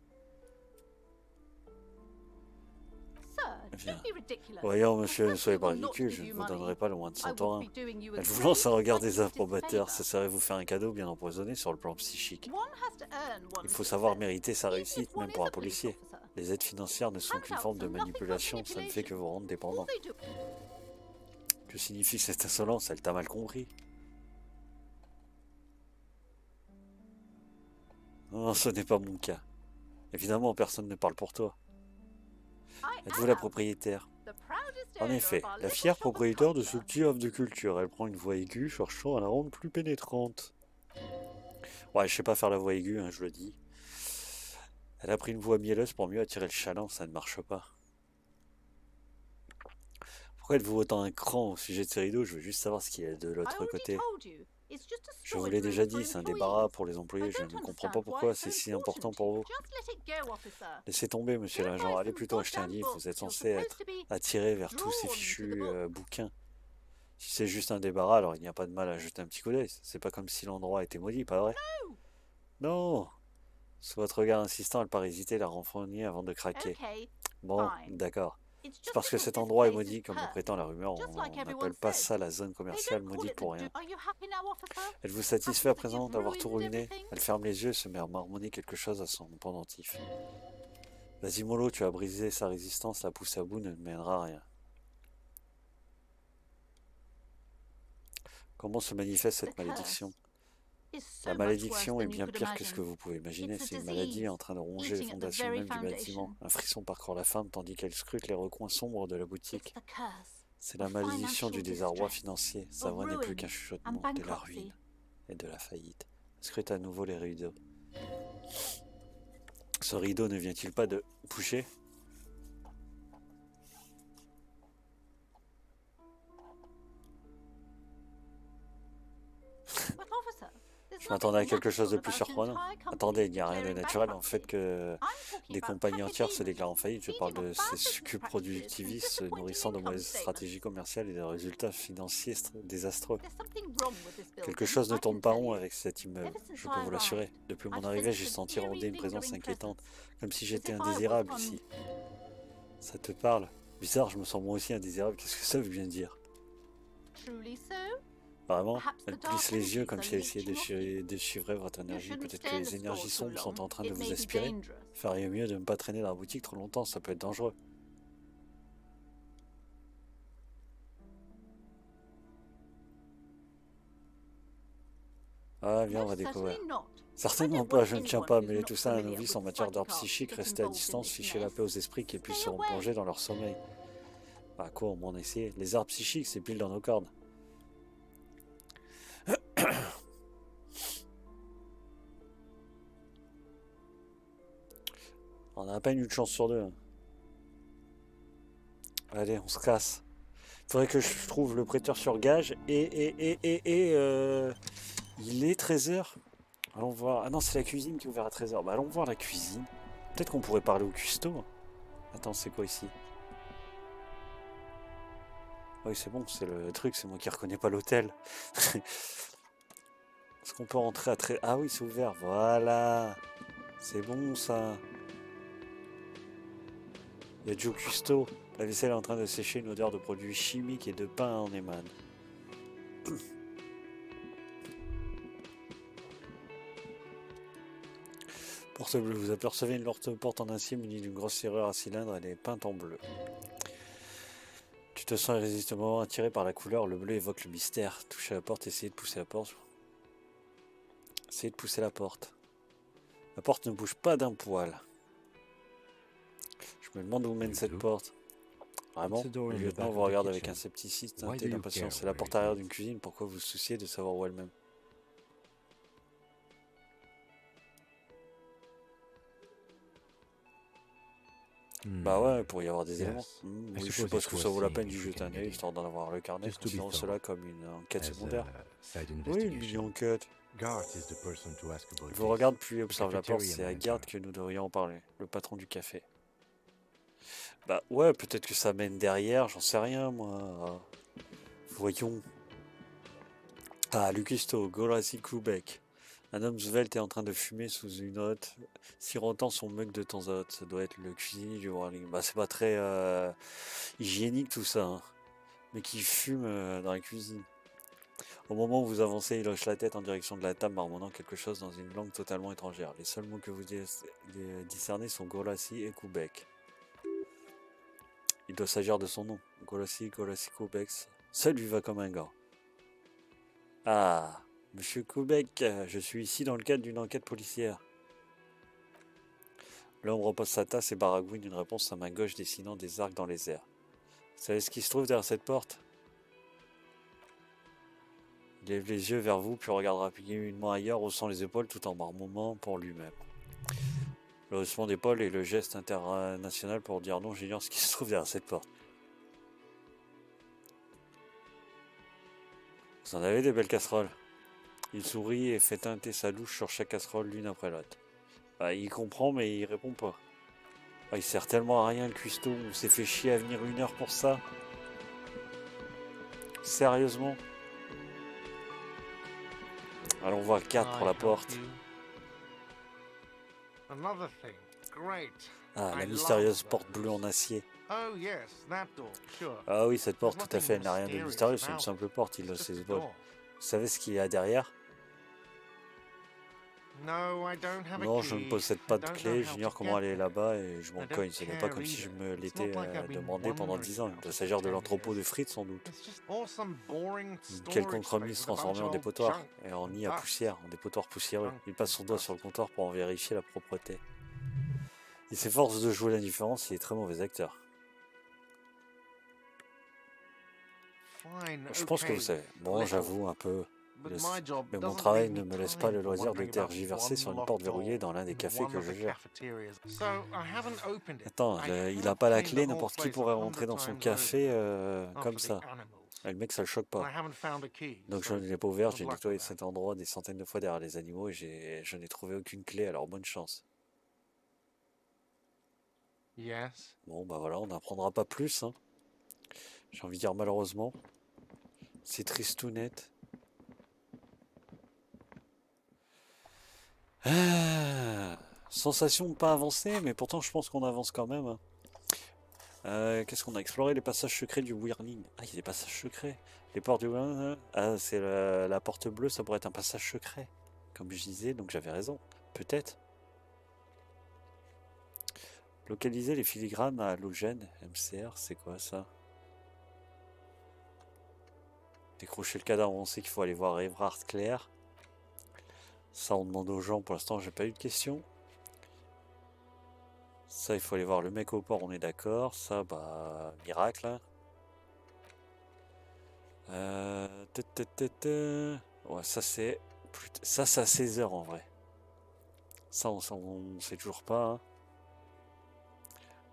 Voyons, monsieur, ne soyez pas ridicule, je ne vous donnerai pas le moins de 100 ans. Elle vous lance un regard désapprobateur, ça serait vous faire un cadeau bien empoisonné sur le plan psychique. Il faut savoir mériter sa réussite, même pour un policier. Les aides financières ne sont qu'une forme de manipulation, ça ne fait que vous rendre dépendant. Que signifie cette insolence? Elle t'a mal compris. Non, ce n'est pas mon cas. Évidemment, personne ne parle pour toi. Êtes-vous la propriétaire? En effet, la fière propriétaire de ce petit œuvre de culture. Elle prend une voix aiguë, cherchant à la rendre plus pénétrante. Ouais, je sais pas faire la voix aiguë, hein, je le dis. Elle a pris une voix mielleuse pour mieux attirer le chaland, ça ne marche pas. Pourquoi êtes-vous autant un cran au sujet de ces rideaux Je veux juste savoir ce qu'il y a de l'autre côté. Je vous l'ai déjà dit, c'est un débarras pour les employés. Je ne comprends pas pourquoi c'est si important pour vous. Laissez tomber, monsieur l'agent. Allez plutôt acheter un livre. Vous êtes censé être attiré vers tous ces fichus euh, bouquins. Si c'est juste un débarras, alors il n'y a pas de mal à jeter un petit coup d'œil. C'est pas comme si l'endroit était maudit, pas vrai? Non sous votre regard insistant, elle paraît hésiter, la renfrogner avant de craquer. Bon, d'accord. C'est parce que cet endroit est maudit, comme le prétend la rumeur. On n'appelle pas ça la zone commerciale maudite pour rien. Êtes-vous satisfait à présent d'avoir tout ruiné? Elle ferme les yeux et se met à marmonner quelque chose à son pendentif. Vas-y, mollo, tu as brisé sa résistance, la pousse à bout ne mènera à rien. Comment se manifeste cette malédiction? La malédiction est bien pire que ce que vous pouvez imaginer. C'est une maladie en train de ronger les fondations même du bâtiment. Un frisson parcourt la femme tandis qu'elle scrute les recoins sombres de la boutique. C'est la malédiction du désarroi financier. Sa voix n'est plus qu'un chuchotement de la ruine et de la faillite. Scrute à nouveau les rideaux. Ce rideau ne vient-il pas de bouger Je m'attendais à quelque chose de plus surprenant. Attendez, il n'y a rien de naturel en fait que des compagnies entières se déclarent en faillite. Je parle de ces succubes productivistes se nourrissant de mauvaises stratégies commerciales et de résultats financiers désastreux. Quelque chose ne tourne pas rond avec cet immeuble, je peux vous l'assurer. Depuis mon arrivée, j'ai senti rôder une présence inquiétante, comme si j'étais indésirable ici. Ça te parle? Bizarre, je me sens moi aussi indésirable. Qu'est-ce que ça veut bien dire? Vraiment Elle plisse les yeux comme si elle essayait de déchiffrer votre énergie. Peut-être que les énergies sombres sont en train de vous aspirer. Feriez mieux de ne pas traîner dans la boutique trop longtemps, ça peut être dangereux. Ah, viens, on va découvrir. Certainement pas, je ne tiens pas à mêler tout ça à un novice en matière d'art psychique. Restez à distance, fichez la paix aux esprits qui puissent se replonger dans leur sommeil. À quoi on m'en essayer Les arts psychiques, c'est pile dans nos cordes. On a à peine une chance sur deux. Hein. Allez, on se casse. Faudrait que je trouve le prêteur sur gage. Et, et, et, et, et euh, il est 13h. Allons voir. Ah non, c'est la cuisine qui est ouverte à 13h. Bah, allons voir la cuisine. Peut-être qu'on pourrait parler au cuistot. Attends, c'est quoi ici? Oui, c'est bon, c'est le truc, c'est moi qui reconnais pas l'hôtel. Est-ce qu'on peut rentrer à très... Ah oui, c'est ouvert, voilà. C'est bon, ça. Il y a Joe Custo. La vaisselle est en train de sécher, une odeur de produits chimiques et de pain en émane. Porte bleue. Vous apercevez une lourde porte en acier munie d'une grosse serrure à cylindre. Elle est peinte en bleu. Tu te sens irrésistiblement attiré par la couleur. Le bleu évoque le mystère. Touchez la porte, essayez de pousser la porte. Essayez de pousser la porte. La porte ne bouge pas d'un poil. Je me demande où mène cette porte. Vraiment Le lieutenant vous regarde avec un scepticisme teinté d'impatience. C'est la porte arrière d'une cuisine. Pourquoi vous vous souciez de savoir où elle mène Bah hmm. ouais, pour y avoir des éléments. Hmm, je suppose que ça vaut la peine d'y jeter un œil, histoire d'en avoir le carnet, considérant cela comme une enquête secondaire. Oui, une enquête. Je vous regarde puis observe la porte, c'est à Garde que nous devrions en parler, le patron du café. Bah ouais, peut-être que ça mène derrière, j'en sais rien moi. Voyons. Ah, Lucisto, Golasi Kubek. Un homme svelte est en train de fumer sous une hotte, sirotant son mug de temps à autre. Ça doit être le cuisinier du Warling. Bah, c'est pas très euh, hygiénique tout ça, hein. mais qui fume euh, dans la cuisine. Au moment où vous avancez, il hoche la tête en direction de la table, marmonnant quelque chose dans une langue totalement étrangère. Les seuls mots que vous discernez sont Golassi et Koubek. Il doit s'agir de son nom. Golassi, Golassi, Koubek. Seul lui va comme un gars. Ah Monsieur Koubek, je suis ici dans le cadre d'une enquête policière. L'homme repose sa tasse et baragouine une réponse à main gauche dessinant des arcs dans les airs. Vous savez ce qui se trouve derrière cette porte? Lève les yeux vers vous, puis regarde rapidement ailleurs, haussant les épaules tout en marmonnant pour lui-même. Le haussement d'épaule et le geste international pour dire non, j'ignore ce qui se trouve derrière cette porte. Vous en avez des belles casseroles il sourit et fait teinter sa douche sur chaque casserole l'une après l'autre. Bah, il comprend mais il répond pas. Bah, il sert tellement à rien le cuistot, on s'est fait chier à venir une heure pour ça. Sérieusement Allons voir le 4 pour la porte. Ah, la mystérieuse porte bleue en acier. Oh, ah oui, cette porte, tout à fait, elle n'a rien de mystérieux, c'est une simple porte, il ses épaules. Vous savez ce qu'il y a derrière? Non, je ne possède pas de clé, j'ignore comment aller là-bas et je m'en cogne. Ce n'est pas comme si je me l'étais euh, demandé pendant dix ans. Il doit s'agir de l'entrepôt de frites sans doute. Quelconque remise transformée en dépotoir et en nid à poussière, en dépotoir poussiéreux. Il passe son doigt sur le comptoir pour en vérifier la propreté. Il s'efforce de jouer l'indifférence, il est très mauvais acteur. Je pense que vous savez. Bon, j'avoue un peu. Mais mon travail ne me laisse pas le loisir de tergiverser sur une porte verrouillée dans l'un des cafés que je gère. Attends, il n'a pas la clé, n'importe qui pourrait rentrer dans son café euh, comme ça. le mec, ça le choque pas. Donc je ne l'ai pas ouvert, j'ai nettoyé cet endroit des centaines de fois derrière les animaux et je n'ai trouvé aucune clé, alors bonne chance. Bon, bah voilà, on n'apprendra pas plus. Hein. J'ai envie de dire malheureusement. C'est triste tout net. Ah, sensation de pas avancer, mais pourtant je pense qu'on avance quand même. Hein. Euh, qu'est-ce qu'on a exploré? Les passages secrets du Wyrling. Ah, il y a des passages secrets. Les portes du Wyrling. Ah, c'est la, porte bleue, ça pourrait être un passage secret. Comme je disais, donc j'avais raison. Peut-être. Localiser les filigranes à halogène. MCR, c'est quoi ça? Décrocher le cadavre, on sait qu'il faut aller voir Evrard Claire. Ça, on demande aux gens. Pour l'instant, j'ai pas eu de questions. Ça, il faut aller voir le mec au port, on est d'accord. Ça, bah, miracle. Hein. Euh... Ouais, ça c'est... Ça, c'est à 16 heures en vrai. Ça, on, sait toujours pas. Hein.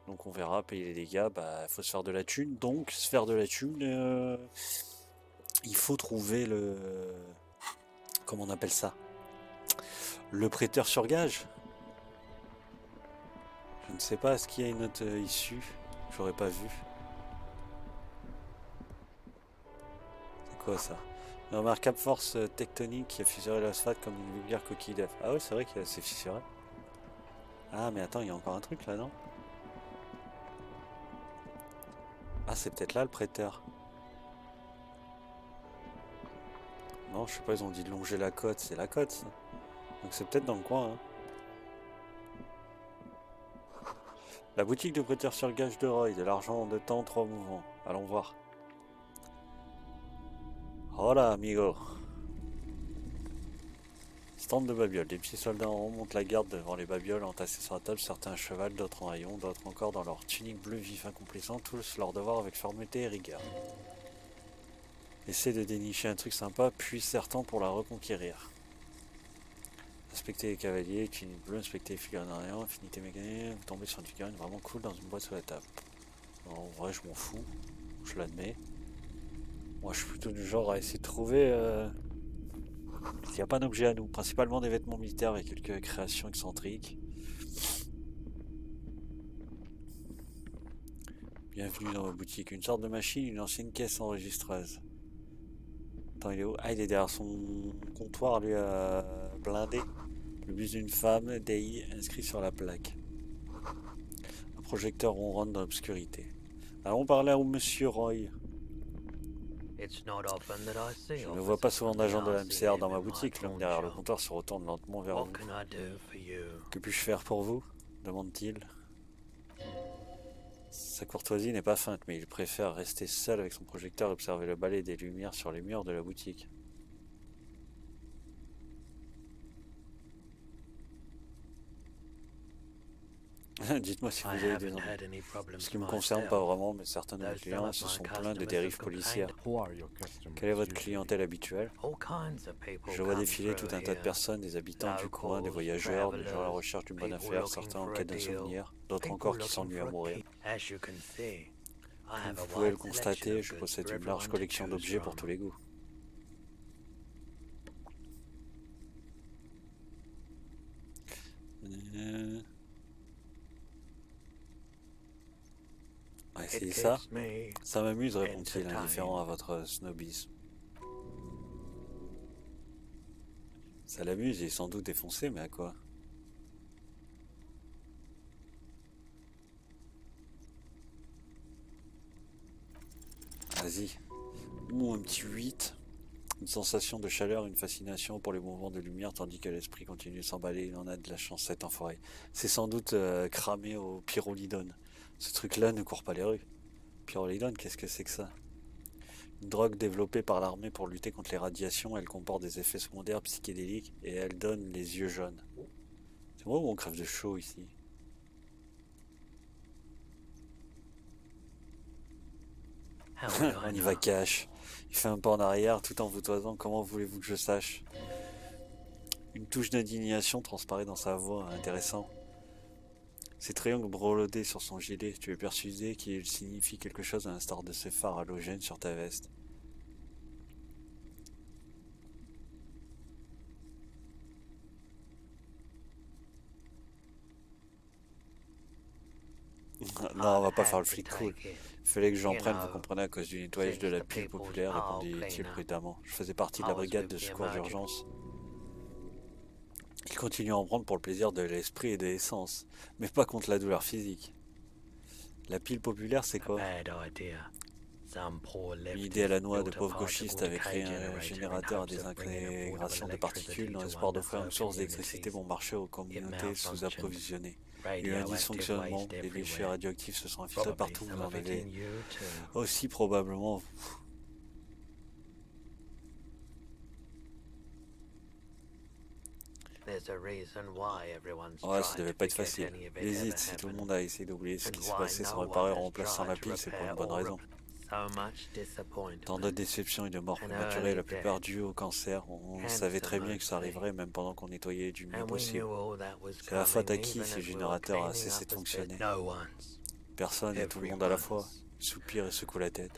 Donc on verra, payer les dégâts, bah, faut se faire de la thune. Donc, se faire de la thune, euh, il faut trouver le... Comment on appelle ça? Le prêteur sur gage je ne sais pas, est-ce qu'il y a une autre euh, issue? J'aurais pas vu. C'est quoi ça? Une remarquable force euh, tectonique qui a fissuré l'asphalte comme une vulgaire coquille d'œuf. Ah ouais, c'est vrai qu'il s'est fissuré. Ah mais attends, il y a encore un truc là, non? Ah, c'est peut-être là le prêteur. Non, je sais pas, ils ont dit de longer la côte. C'est la côte, ça. Donc c'est peut-être dans le coin, hein. La boutique de prêteur sur gage de Roy, de l'argent de temps, trois mouvements. Allons voir. Hola, amigo. Stand de babioles. Des petits soldats remontent la garde devant les babioles entassées sur la table, certains à cheval, d'autres en haillons, d'autres encore dans leur tunique bleu vif accomplissant tous leur devoir avec fermeté et rigueur. Essaie de dénicher un truc sympa, puis certain pour la reconquérir. Inspecter les cavaliers, clinique bleue, inspecter les figurines rien, affinité mécanique, vous tombez sur une figurine vraiment cool dans une boîte sur la table. en vrai, je m'en fous, je l'admets. Moi, je suis plutôt du genre à essayer de trouver euh, s'il n'y a pas d'objet à nous, principalement des vêtements militaires avec quelques créations excentriques. Bienvenue dans ma boutique. Une sorte de machine, une ancienne caisse enregistreuse. Attends, il est où Ah, il est derrière son comptoir, lui, à blindé. Le bus d'une femme, DI, inscrit sur la plaque. Un projecteur ronronne dans l'obscurité. Allons parler à Monsieur Roy. Je ne vois pas souvent d'agents de la MCR dans ma boutique. L'homme derrière le comptoir se retourne lentement vers vous. Que puis-je faire pour vous? demande-t-il. Sa courtoisie n'est pas feinte, mais il préfère rester seul avec son projecteur et observer le balai des lumières sur les murs de la boutique. Dites-moi si vous avez des Ce qui me concerne pas vraiment, mais certains de mes clients se sont plaints de dérives policières. Quelle est votre clientèle habituelle? Je vois défiler tout un tas de personnes, des habitants du coin, des voyageurs, des gens à la recherche d'une bonne affaire, certains en quête d'un souvenir, d'autres encore qui s'ennuient à mourir. Comme vous pouvez le constater, je possède une large collection d'objets pour tous les goûts. Euh, C'est ça Ça m'amuse, répond-il, indifférent à votre snobisme. Ça l'amuse, il est sans doute défoncé, mais à quoi? Vas-y. Ou un petit 8. Une sensation de chaleur, une fascination pour les mouvements de lumière, tandis que l'esprit continue de s'emballer. Il en a de la chance, cet enfoiré. C'est sans doute euh, cramé au pyrolidone. Ce truc-là ne court pas les rues. Pyrolidone, qu'est-ce que c'est que ça? Une drogue développée par l'armée pour lutter contre les radiations, elle comporte des effets secondaires psychédéliques et elle donne les yeux jaunes. C'est moi où on crève de chaud ici ah On y va cash. Il fait un pas en arrière tout en vous toisant. Comment voulez-vous que je sache? Une touche d'indignation transparaît dans sa voix, intéressant. Ces triangles brevetés sur son gilet, tu es persuadé qu'ils signifient quelque chose à l'instar de ces phares halogènes sur ta veste. non, on va pas faire le flic cool. Fallait que j'en prenne, vous comprenez, à cause du nettoyage de la pile populaire, répondit-il prudemment. Je faisais partie de la brigade de secours d'urgence. Il continue à en prendre pour le plaisir de l'esprit et de l'essence, mais pas contre la douleur physique. La pile populaire, c'est quoi? Une idée à la noix de pauvres gauchistes avait créé un générateur à désintégration de particules dans l'espoir d'offrir une source d'électricité bon marché aux communautés sous-approvisionnées. Il y a eu un dysfonctionnement, les déchets radioactifs se sont infiltrés partout, vous en avez aussi probablement Ouais, ça devait pas être facile. Hésite, si tout le monde a essayé d'oublier ce qui s'est passé sans réparer en remplaçant la pile, c'est pour une bonne raison. Tant de déceptions et de morts prématurées, la plupart dues au cancer, on savait très bien que ça arriverait même pendant qu'on nettoyait du mieux possible. C'est la faute à qui le générateur a cessé de fonctionner? Personne et tout le monde à la fois, soupire et secoue la tête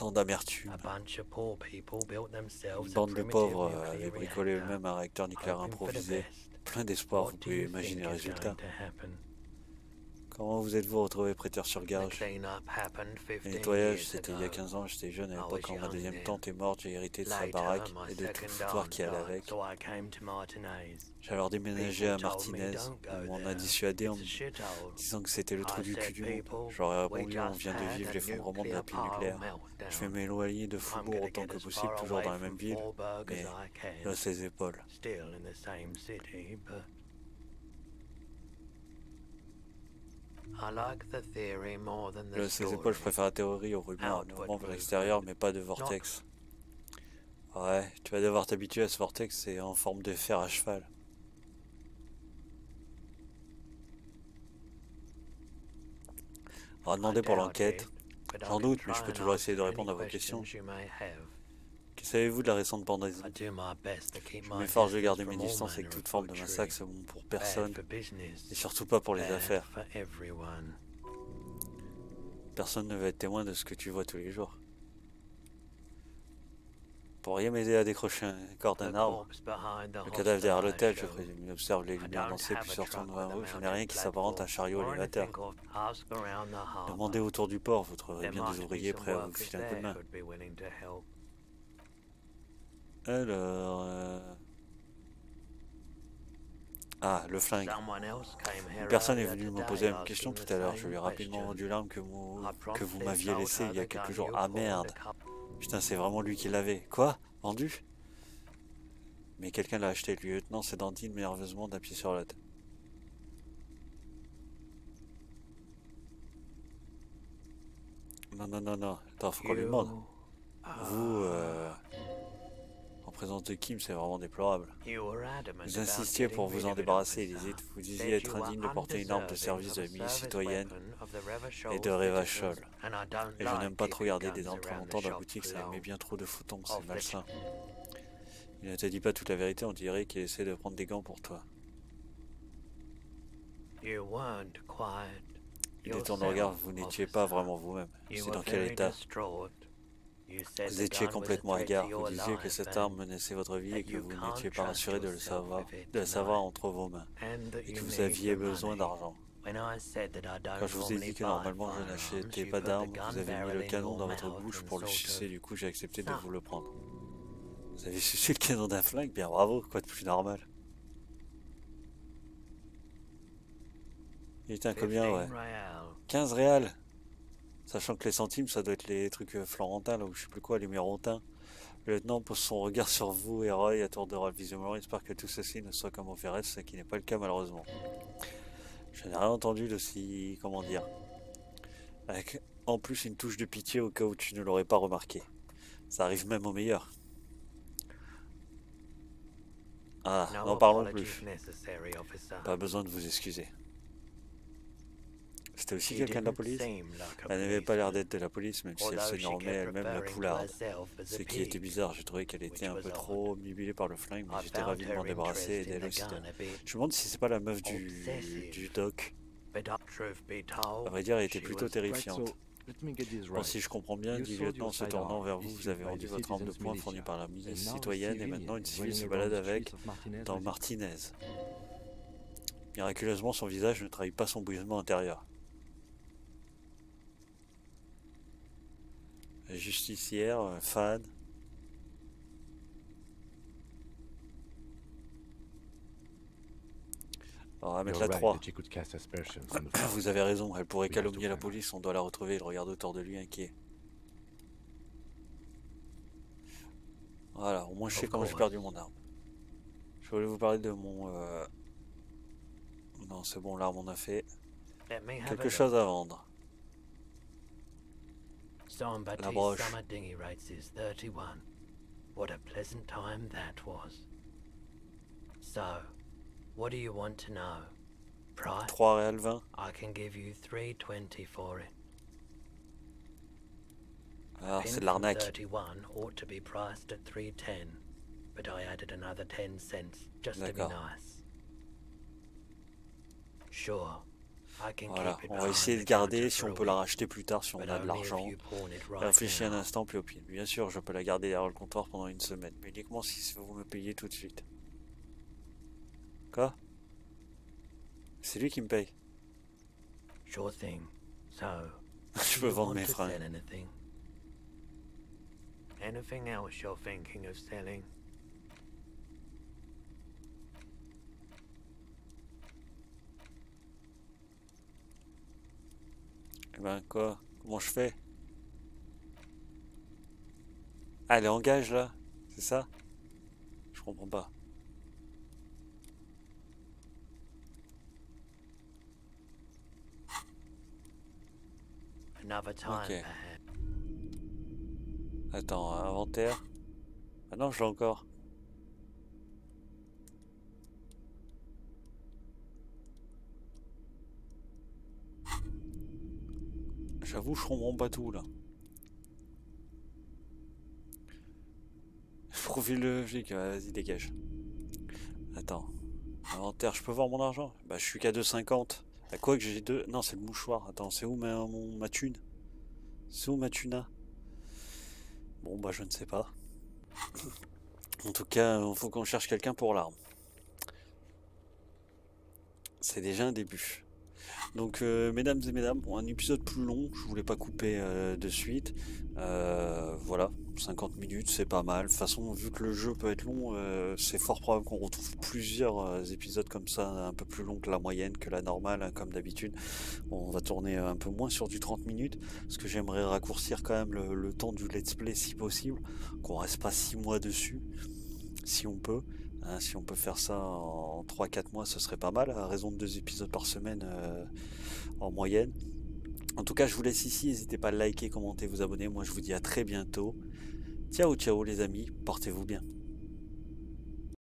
tant d'amertume. Une bande de pauvres avait bricolé eux-mêmes un réacteur nucléaire improvisé. Plein d'espoir, vous pouvez imaginer le résultat. Comment vous êtes-vous retrouvé prêteur sur gage? Le nettoyage, c'était il y a 15 ans, j'étais jeune à l'époque quand ma deuxième tante est morte, j'ai hérité de sa baraque et de tout le foutoir qui allait avec. J'ai alors déménagé à Martinez, où on a dissuadé en me disant que c'était le trou du cul du monde. J'aurais répondu, on vient de vivre l'effondrement de la pile nucléaire. Je vais m'éloigner de Faubourg autant que possible, toujours dans la même ville, mais là, ses épaules. De ses épaules, je préfère la théorie aux rumeurs, mouvement vers l'extérieur, mais pas de vortex. Ouais, tu vas devoir t'habituer à ce vortex, c'est en forme de fer à cheval. On va demander pour l'enquête. J'en doute, mais je peux toujours essayer de répondre à vos questions. Que savez-vous de la récente pandémie Je m'efforce de garder mes distances avec toute forme de massacre, c'est bon pour personne, et surtout pas pour les affaires. Personne ne veut être témoin de ce que tu vois tous les jours. Pourriez m'aider à décrocher un corps d'un arbre Le cadavre derrière l'hôtel, je présume. Il observe les lumières lancées puis se retourne vers Je n'ai rien qui s'apparente à un chariot élévateur. Demandez autour du port, vous trouverez bien des ouvriers prêts à vous filer un coup de main. Alors... Euh, ah, le flingue. Une personne est venue me poser une question tout à l'heure. Je lui ai rapidement rendu l'arme que, que vous m'aviez laissée il y a quelques jours. Ah merde Putain, c'est vraiment lui qui l'avait. Quoi? Vendu? Mais quelqu'un l'a acheté. Le lieutenant Sédantine nerveusement d'un pied sur la tête. Non, non, non, non. Attends, faut qu'on lui demande. Vous, euh présence de Kim, c'est vraiment déplorable. Vous insistiez pour vous en débarrasser. Vous disiez être indigne de porter une arme de service de la milice citoyenne et de Revachol. Et je n'aime pas trop garder des armes trop longtemps dans la boutique, ça met bien trop de foutons, c'est malsain. Il ne te dit pas toute la vérité, on dirait qu'il essaie de prendre des gants pour toi. Il détourne le regard, vous n'étiez pas vraiment vous-même. C'est dans quel état? Vous étiez complètement hagard. Vous disiez que cette arme menaçait votre vie et que vous n'étiez pas rassuré de le savoir, de la savoir entre vos mains, et que vous aviez besoin d'argent. Quand je vous ai dit que normalement je n'achetais pas d'armes, vous avez mis le canon dans votre bouche pour le sucer, du coup j'ai accepté de vous le prendre. Vous avez sucé le canon d'un flingue, bien bravo, quoi de plus normal? Il était un combien, ouais? 15 réals Sachant que les centimes, ça doit être les trucs euh, florentins, là, ou je sais plus quoi, les. Le lieutenant pose son regard sur vous et Roy à tour de rôle. Visiblement, il espère que tout ceci ne soit comme on ferait, ce qui n'est pas le cas malheureusement. Je n'ai rien entendu de si... comment dire... Avec en plus une touche de pitié au cas où tu ne l'aurais pas remarqué. Ça arrive même au meilleur. Ah, n'en parlons plus. Pas besoin de vous excuser. C'était aussi quelqu'un de la police Elle n'avait pas l'air d'être de la police, même si elle se nommait elle-même la poularde. Ce qui était bizarre, j'ai trouvé qu'elle était un peu trop omnibulée par le flingue, mais j'étais ravi de m'en débarrasser et d'elle aussi. Je me demande si c'est pas la meuf du, du doc. À vrai dire, elle était plutôt terrifiante. Bon, si je comprends bien, dit le lieutenant en se tournant vers vous, vous avez rendu votre arme de poing fournie par la milice citoyenne et maintenant une civile se balade avec dans Martinez. Miraculeusement, son visage ne trahit pas son bouillonnement intérieur. Justicière, fan. on va mettre la 3. Vous avez raison, elle pourrait calomnier la police, on doit la retrouver. Il regarde autour de lui inquiet. Voilà, au moins je sais comment j'ai perdu mon arme. Je voulais vous parler de mon... Euh, non, c'est bon, l'arme on a fait. Quelque chose à vendre. La broche. What a pleasant time that was. So, what do you want to know? Price? 3 réal 20. I can give you 320 for it. Alors, ah, c'est de l'arnaque. 31 ought to be priced at 310, but I added another 10 cents just to be nice. Sure. Voilà, on va essayer de garder si on peut la racheter plus tard, si on a de l'argent. Réfléchis un instant, puis au pire. Bien sûr, je peux la garder derrière le comptoir pendant une semaine, mais uniquement si vous me payez tout de suite. Quoi? C'est lui qui me paye. Sure thing. So, je peux vendre mes fringues. Anything else you're thinking of selling? Eh ben quoi? Comment je fais? Ah, elle engage là C'est ça? Je comprends pas. Ok. Attends, inventaire. Ah non, je l'ai encore. J'avoue, je comprends pas tout là. Profil logique, vas-y dégage. Attends. Inventaire, je peux voir mon argent? Bah je suis qu'à 2,50. À quoi que j'ai deux? Non, c'est le mouchoir. Attends, c'est où ma, mon, thune? C'est où ma thuna Bon bah je ne sais pas. en tout cas, il faut qu'on cherche quelqu'un pour l'arme. C'est déjà un début. Donc, euh, mesdames et mesdames, un épisode plus long, je voulais pas couper euh, de suite. Euh, voilà, 50 minutes, c'est pas mal. De toute façon, vu que le jeu peut être long, c'est fort probable qu'on retrouve plusieurs épisodes comme ça, un peu plus longs que la moyenne, que la normale, hein, comme d'habitude. On va tourner un peu moins sur du 30 minutes, parce que j'aimerais raccourcir quand même le, temps du let's play si possible, qu'on reste pas 6 mois dessus, si on peut. Hein, si on peut faire ça en 3-4 mois, ce serait pas mal, à raison de 2 épisodes par semaine euh, en moyenne. En tout cas, je vous laisse ici. N'hésitez pas à liker, commenter, vous abonner. Moi, je vous dis à très bientôt. Ciao, ciao les amis. Portez-vous bien.